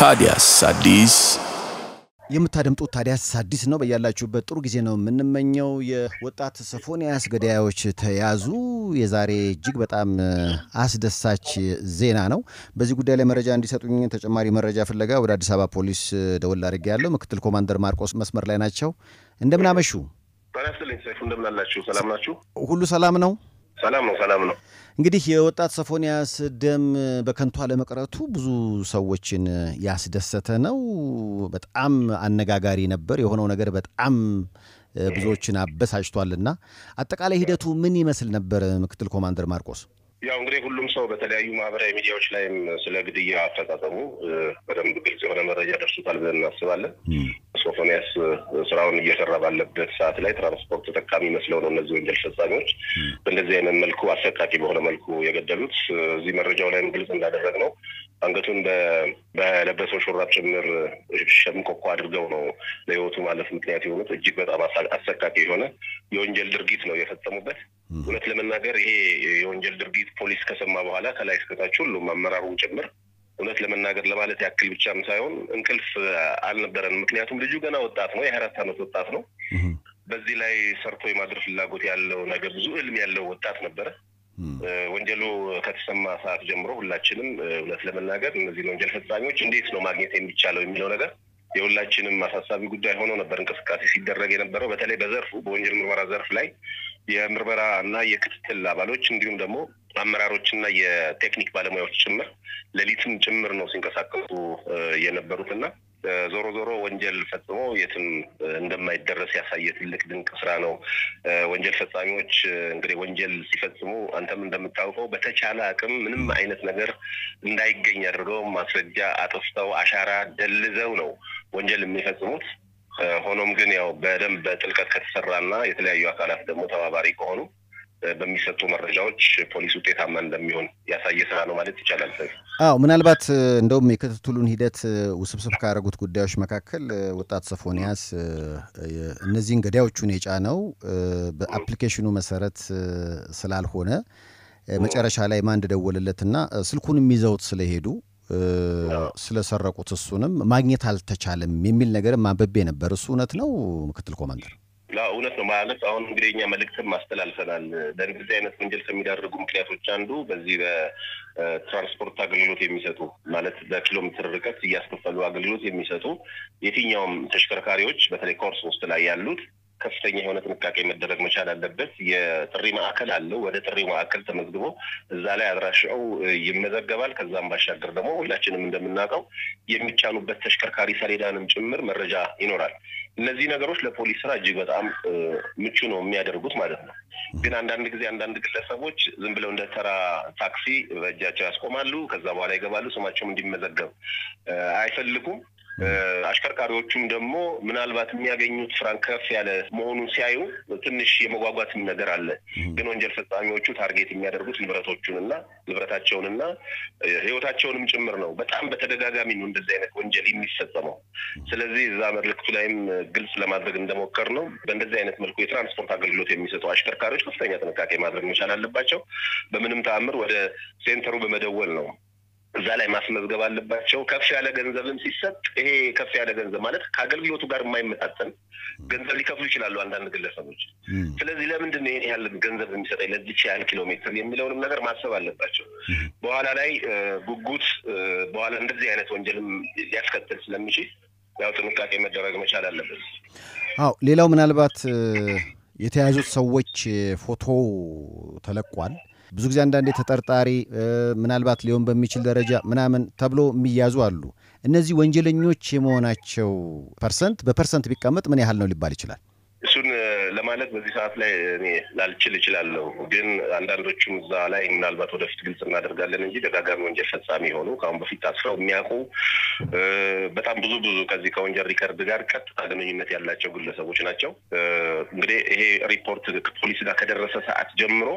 ታዲያስ አዲስ የምታደምጡት ታዲያስ አዲስ ነው። በያላችሁበት ጥሩ ጊዜ ነው የምንመኘው። የወጣት ሶፎንያስ ገዳዮች ተያዙ። የዛሬ እጅግ በጣም አስደሳች ዜና ነው። በዚህ ጉዳይ ላይ መረጃ እንዲሰጡኝ ተጨማሪ መረጃ ፍለጋ ወደ አዲስ አበባ ፖሊስ ደወል አድርጌ ያለው ምክትል ኮማንደር ማርቆስ መስመር ላይ ናቸው። እንደምን አመሹ? ጤና ይስጥልኝ ሰይፉ፣ እንደምን አላችሁ? ሰላም ናችሁ? ሁሉ ሰላም ነው? ሰላም ነው፣ ሰላም ነው። እንግዲህ የወጣት ሶፎንያስ ደም በከንቱ አለመቅረቱ ብዙ ሰዎችን ያስደሰተ ነው። በጣም አነጋጋሪ ነበር። የሆነው ነገር በጣም ብዙዎችን አበሳጭቷልና አጠቃላይ ሂደቱ ምን ይመስል ነበር? ምክትል ኮማንደር ማርቆስ። ያው እንግዲህ ሁሉም ሰው በተለያዩ ማህበራዊ ሚዲያዎች ላይም ስለ ግድያ አፈጻጸሙ በደንብ ግልጽ የሆነ መረጃ ደርሶታል ብለን እናስባለን። ሶፎንያስ ስራውን እየሰራ ባለበት ሰዓት ላይ ትራንስፖርት ተጠቃሚ መስለው ነው እነዚህ ወንጀል ፈጻሚዎች በእንደዚህ አይነት መልኩ አሰቃቂ በሆነ መልኩ የገደሉት። እዚህ መረጃው ላይም ግልጽ እንዳደረግ ነው አንገቱን በለበሰው ሹራብ ጭምር ሸምቆቆ አድርገው ነው ለህይወቱ ማለፍ ምክንያት የሆኑት። እጅግ በጣም አሰቃቂ የሆነ የወንጀል ድርጊት ነው የፈጸሙበት። እውነት ለመናገር ይሄ የወንጀል ድርጊት ፖሊስ ከሰማ በኋላ ከላይ እስከታች ሁሉም አመራሩን ጭምር እውነት ለመናገር ለማለት ያክል ብቻም ሳይሆን እንቅልፍ አልነበረንም። ምክንያቱም ልጁ ገና ወጣት ነው፣ የሀያ አራት ዓመት ወጣት ነው። በዚህ ላይ ሰርቶ የማድረግ ፍላጎት ያለው ነገር ብዙ ህልም ያለው ወጣት ነበረ። ወንጀሉ ከተሰማ ሰዓት ጀምሮ ሁላችንም እውነት ለመናገር እነዚህን ወንጀል ፈጻሚዎች እንዴት ነው ማግኘት የሚቻለው የሚለው ነገር የሁላችንም አሳሳቢ ጉዳይ ሆኖ ነበር እንቅስቃሴ ሲደረግ የነበረው። በተለይ በዘርፉ በወንጀል ምርመራ ዘርፍ ላይ የምርመራ እና የክትትል አባሎች እንዲሁም ደግሞ አመራሮችና የቴክኒክ ባለሙያዎች ጭምር ሌሊትም ጭምር ነው ሲንቀሳቀሱ የነበሩት እና ዞሮ ዞሮ ወንጀል ፈጽሞ የትም እንደማይደረስ ያሳየ ትልቅ ድንቅ ስራ ነው። ወንጀል ፈጻሚዎች እንግዲህ ወንጀል ሲፈጽሙ አንተም እንደምታውቀው በተቻለ አቅም ምንም አይነት ነገር እንዳይገኝ አድርገው ማስረጃ አጥፍተው አሻራ ደልዘው ነው ወንጀል የሚፈጽሙት። ሆኖም ግን ያው በደንብ በጥልቀት ከተሰራና የተለያዩ አካላት ደግሞ ተባባሪ ከሆኑ በሚሰጡ መረጃዎች ፖሊስ ውጤታማ እንደሚሆን ያሳየ ስራ ነው ማለት ይቻላል። አዎ ምናልባት እንደውም የክትትሉን ሂደት ውስብስብ ካደረጉት ጉዳዮች መካከል ወጣት ሶፎንያስ እነዚህን ገዳዮቹን የጫነው በ application ኑ መሰረት ስላልሆነ መጨረሻ ላይ ማን እንደደወለለትና ስልኩንም ይዘውት ስለሄዱ ስለሰረቁት እሱንም ማግኘት አልተቻለም የሚል ነገርም አንብቤ ነበር። እሱ እውነት ነው ምክትል ኮማንደር? እውነት ነው ማለት አሁን እንግዲህ እኛ መልእክትም አስተላልፈናል። ለእንደዚህ አይነት ወንጀል ከሚዳርጉ ምክንያቶች አንዱ በዚህ በትራንስፖርት አገልግሎት የሚሰጡ ማለት በኪሎ ሜትር ርቀት እያስከፈሉ አገልግሎት የሚሰጡ የትኛውም ተሽከርካሪዎች በተለይ ኮርስ ውስጥ ላይ ያሉት ከፍተኛ የሆነ ጥንቃቄ መደረግ መቻል አለበት። የጥሪ ማዕከል አለው። ወደ ጥሪ ማዕከል ተመዝግቦ እዛ ላይ አድራሻው ይመዘገባል። ከዛም ባሻገር ደግሞ ሁላችንም እንደምናውቀው የሚጫኑበት ተሽከርካሪ ሰሌዳንም ጭምር መረጃ ይኖራል። እነዚህ ነገሮች ለፖሊስ ስራ እጅግ በጣም ምቹ ነው የሚያደርጉት ማለት ነው። ግን አንዳንድ ጊዜ አንዳንድ ግለሰቦች ዝም ብለው እንደ ተራ ታክሲ በእጃቸው ያስቆማሉ። ከዛ በኋላ ይገባሉ። ስማቸውም እንዲመዘገብ አይፈልጉም። አሽከርካሪዎቹም ደግሞ ምናልባት የሚያገኙት ፍራንክ ከፍ ያለ መሆኑን ሲያዩ ትንሽ የመጓጓትም ነገር አለ። ግን ወንጀል ፈጻሚዎቹ target የሚያደርጉት ንብረቶቹንና ንብረታቸውንና ሕይወታቸውንም ጭምር ነው። በጣም በተደጋጋሚ ነው እንደዚህ አይነት ወንጀል የሚፈጸመው። ስለዚህ እዛ መልእክቱ ላይም ግልጽ ለማድረግ እንደሞከር ነው በእንደዚህ አይነት መልኩ የትራንስፖርት አገልግሎት የሚሰጡ አሽከርካሪዎች ከፍተኛ ጥንቃቄ ማድረግ መቻል አለባቸው። በምንም ተአምር ወደ ሴንተሩ በመደወል ነው እዛ ላይ ማስመዝገብ አለባቸው። ከፍ ያለ ገንዘብም ሲሰጥ ይሄ ከፍ ያለ ገንዘብ ማለት ከአገልግሎቱ ጋር የማይመጣጠን ገንዘብ ሊከፍሉ ይችላሉ አንዳንድ ግለሰቦች። ስለዚህ ለምንድን ነው ይሄን ያህል ገንዘብ የሚሰጠኝ ለዚች ያህል ኪሎ ሜትር የሚለውንም ነገር ማሰብ አለባቸው። በኋላ ላይ ጉጉት በኋላ እንደዚህ አይነት ወንጀልም ሊያስከትል ስለሚችል ያው ጥንቃቄ መደረግ መቻል አለበት። አዎ ሌላው ምናልባት የተያዙት ሰዎች ፎቶ ተለቋል። ብዙ ጊዜ አንዳንዴ ተጠርጣሪ ምናልባት ሊሆን በሚችል ደረጃ ምናምን ተብሎ የሚያዙ አሉ። እነዚህ ወንጀለኞች የመሆናቸው percent በ percent ቢቀመጥ ምን ያህል ነው ሊባል ይችላል? ለማለት በዚህ ሰዓት ላይ እኔ ላልችል እችላለሁ። ግን አንዳንዶቹም እዛ ላይ ምናልባት ወደፊት ግልጽ እናደርጋለን እንጂ ደጋጋሚ ወንጀል ፈጻሚ የሆኑ ከአሁን በፊት ታስረው የሚያውቁ በጣም ብዙ ብዙ ከዚህ ከወንጀል record ጋር ቀጥታ ግንኙነት ያላቸው ግለሰቦች ናቸው። እንግዲህ ይሄ ሪፖርት ፖሊስ ጋር ከደረሰ ሰዓት ጀምሮ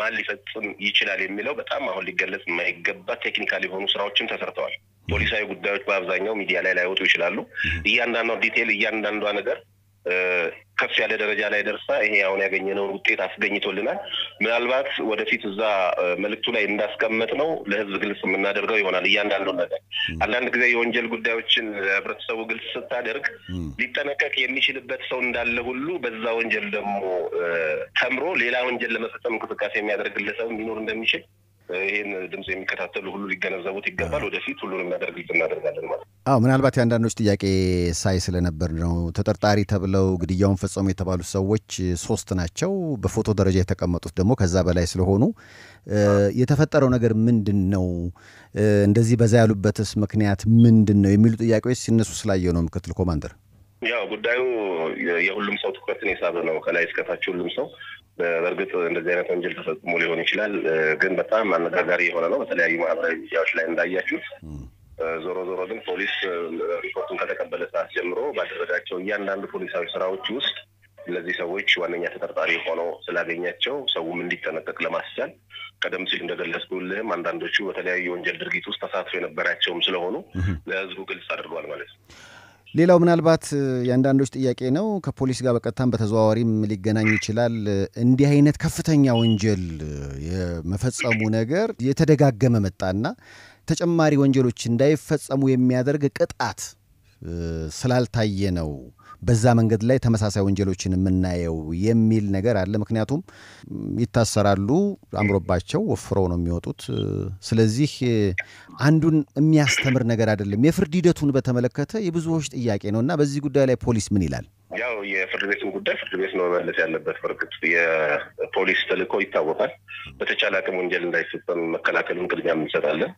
ማን ሊፈጽም ይችላል የሚለው በጣም አሁን ሊገለጽ የማይገባ technical የሆኑ ስራዎችም ተሰርተዋል። ፖሊሳዊ ጉዳዮች በአብዛኛው ሚዲያ ላይ ላይወጡ ይችላሉ። እያንዳንዷ detail እያንዳንዷ ነገር ከፍ ያለ ደረጃ ላይ ደርሳ ይሄ አሁን ያገኘነውን ውጤት አስገኝቶልናል። ምናልባት ወደፊት እዛ መልእክቱ ላይ እንዳስቀመጥ ነው ለህዝብ ግልጽ የምናደርገው ይሆናል። እያንዳንዱን ነገር አንዳንድ ጊዜ የወንጀል ጉዳዮችን ህብረተሰቡ ግልጽ ስታደርግ ሊጠነቀቅ የሚችልበት ሰው እንዳለ ሁሉ በዛ ወንጀል ደግሞ ተምሮ ሌላ ወንጀል ለመፈጸም እንቅስቃሴ የሚያደርግ ግለሰብ ሊኖር እንደሚችል ይህን ድምፅ የሚከታተሉ ሁሉ ሊገነዘቡት ይገባል። ወደፊት ሁሉንም ነገር ግልጽ እናደርጋለን ማለት ነው። አዎ ምናልባት የአንዳንዶች ጥያቄ ሳይ ስለነበር ነው። ተጠርጣሪ ተብለው ግድያውን ፈጸሙ የተባሉት ሰዎች ሶስት ናቸው። በፎቶ ደረጃ የተቀመጡት ደግሞ ከዛ በላይ ስለሆኑ የተፈጠረው ነገር ምንድን ነው? እንደዚህ በዛ ያሉበትስ ምክንያት ምንድን ነው? የሚሉ ጥያቄዎች ሲነሱ ስላየው ነው። ምክትል ኮማንደር ያው ጉዳዩ የሁሉም ሰው ትኩረትን የሳበ ነው። ከላይ እስከታች ሁሉም ሰው በእርግጥ እንደዚህ አይነት ወንጀል ተፈጽሞ ሊሆን ይችላል። ግን በጣም አነጋጋሪ የሆነ ነው። በተለያዩ ማህበራዊ ሚዲያዎች ላይ እንዳያችሁት ዞሮ ዞሮ ግን ፖሊስ ሪፖርቱን ከተቀበለ ሰዓት ጀምሮ ባደረጋቸው እያንዳንዱ ፖሊሳዊ ስራዎች ውስጥ እነዚህ ሰዎች ዋነኛ ተጠርጣሪ ሆነው ስላገኛቸው ሰውም እንዲጠነቀቅ ለማስቻል ቀደም ሲል እንደገለጽኩልህም አንዳንዶቹ በተለያዩ የወንጀል ድርጊት ውስጥ ተሳትፎ የነበራቸውም ስለሆኑ ለሕዝቡ ግልጽ አድርጓል ማለት ነው። ሌላው ምናልባት የአንዳንዶች ጥያቄ ነው። ከፖሊስ ጋር በቀጥታም በተዘዋዋሪም ሊገናኝ ይችላል። እንዲህ አይነት ከፍተኛ ወንጀል የመፈጸሙ ነገር የተደጋገመ መጣና ተጨማሪ ወንጀሎች እንዳይፈጸሙ የሚያደርግ ቅጣት ስላልታየ ነው በዛ መንገድ ላይ ተመሳሳይ ወንጀሎችን የምናየው የሚል ነገር አለ። ምክንያቱም ይታሰራሉ፣ አምሮባቸው ወፍረው ነው የሚወጡት። ስለዚህ አንዱን የሚያስተምር ነገር አይደለም። የፍርድ ሂደቱን በተመለከተ የብዙዎች ጥያቄ ነው እና በዚህ ጉዳይ ላይ ፖሊስ ምን ይላል? ያው የፍርድ ቤትን ጉዳይ ፍርድ ቤት ነው መመለስ ያለበት። በእርግጥ የፖሊስ ተልእኮ ይታወቃል። በተቻለ አቅም ወንጀል እንዳይፈጸም መከላከሉን ቅድሚያ እንሰጣለን።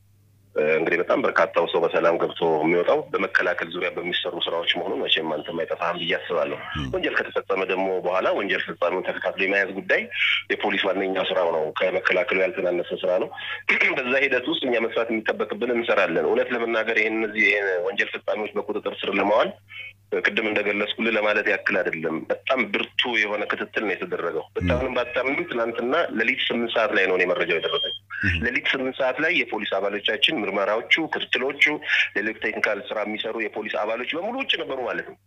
እንግዲህ በጣም በርካታው ሰው በሰላም ገብቶ የሚወጣው በመከላከል ዙሪያ በሚሰሩ ስራዎች መሆኑን መቼም አንተም አይጠፋህም ብዬ አስባለሁ። ወንጀል ከተፈጸመ ደግሞ በኋላ ወንጀል ፈጻሚውን ተከታትሎ የመያዝ ጉዳይ የፖሊስ ዋነኛ ስራው ነው። ከመከላከሉ ያልተናነሰ ስራ ነው። በዛ ሂደት ውስጥ እኛ መስራት የሚጠበቅብን እንሰራለን። እውነት ለመናገር ይህን እነዚህ ወንጀል ፈጻሚዎች በቁጥጥር ስር ለማዋል ቅድም እንደገለጽኩልህ ለማለት ያክል አይደለም። በጣም ብርቱ የሆነ ክትትል ነው የተደረገው። በጣም ባታምንም ትናንትና ሌሊት ስምንት ሰዓት ላይ ነው የመረጃው የደረሰኝ። ሌሊት ስምንት ሰዓት ላይ የፖሊስ አባሎቻችን ምርመራዎቹ፣ ክትትሎቹ፣ ሌሎች technical ስራ የሚሰሩ የፖሊስ አባሎች በሙሉ ውጭ ነበሩ ማለት ነው።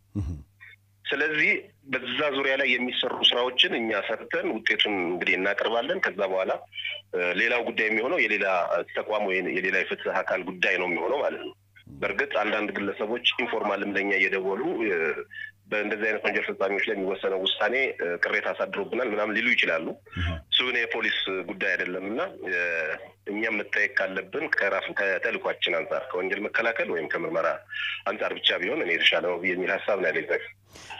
ስለዚህ በዛ ዙሪያ ላይ የሚሰሩ ስራዎችን እኛ ሰርተን ውጤቱን እንግዲህ እናቀርባለን። ከዛ በኋላ ሌላው ጉዳይ የሚሆነው የሌላ ተቋም ወይ የሌላ የፍትህ አካል ጉዳይ ነው የሚሆነው ማለት ነው። በእርግጥ አንዳንድ ግለሰቦች informal ም ለኛ እየደወሉ በእንደዚህ አይነት ወንጀል ፈጻሚዎች ላይ የሚወሰነው ውሳኔ ቅሬታ አሳድሮብናል ምናምን ሊሉ ይችላሉ። እሱ ግን የፖሊስ ጉዳይ አይደለም እና እኛም መጠየቅ ካለብን ከራሱ ከተልኳችን አንጻር ከወንጀል መከላከል ወይም ከምርመራ አንጻር ብቻ ቢሆን እኔ የተሻለ ነው የሚል ሀሳብ ነው ያለኝ።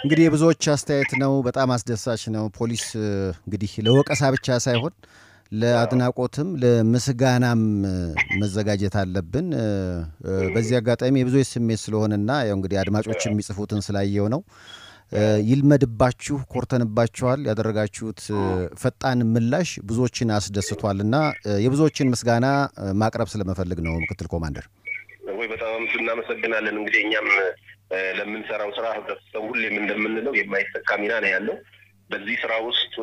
እንግዲህ የብዙዎች አስተያየት ነው። በጣም አስደሳች ነው። ፖሊስ እንግዲህ ለወቀሳ ብቻ ሳይሆን ለአድናቆትም ለምስጋናም መዘጋጀት አለብን። በዚህ አጋጣሚ የብዙዎች ስሜት ስለሆነና ያው እንግዲህ አድማጮች የሚጽፉትን ስላየው ነው። ይልመድባችሁ፣ ኮርተንባችኋል። ያደረጋችሁት ፈጣን ምላሽ ብዙዎችን አስደስቷል የብዙዎችን ምስጋና ማቅረብ ስለመፈልግ ነው ምክትል ኮማንደር። ወይ በጣም እናመሰግናለን። እንግዲህ እኛም ለምንሰራው ስራ ህብረተሰቡ ሁሌም እንደምንለው የማይተካ ሚና ነው ያለው በዚህ ስራ ውስጥ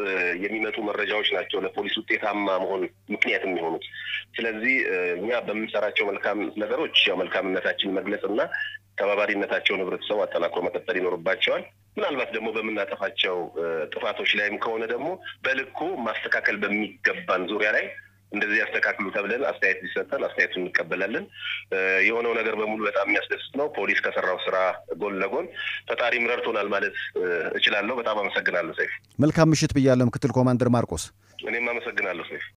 የሚመጡ መረጃዎች ናቸው ለፖሊስ ውጤታማ መሆን ምክንያት የሚሆኑት። ስለዚህ እኛ በምንሰራቸው መልካም ነገሮች ያው መልካምነታችን መግለጽ እና ተባባሪነታቸውን ህብረተሰቡ አጠናክሮ መቀጠል ይኖርባቸዋል። ምናልባት ደግሞ በምናጠፋቸው ጥፋቶች ላይም ከሆነ ደግሞ በልኩ ማስተካከል በሚገባን ዙሪያ ላይ እንደዚህ ያስተካክሉ ተብለን አስተያየት ሊሰጠን አስተያየቱን እንቀበላለን። የሆነው ነገር በሙሉ በጣም የሚያስደስት ነው። ፖሊስ ከሰራው ስራ ጎን ለጎን ፈጣሪም ረድቶናል ማለት እችላለሁ። በጣም አመሰግናለሁ ሰይፍ። መልካም ምሽት ብያለሁ ምክትል ኮማንደር ማርቆስ። እኔም አመሰግናለሁ ሰይፍ።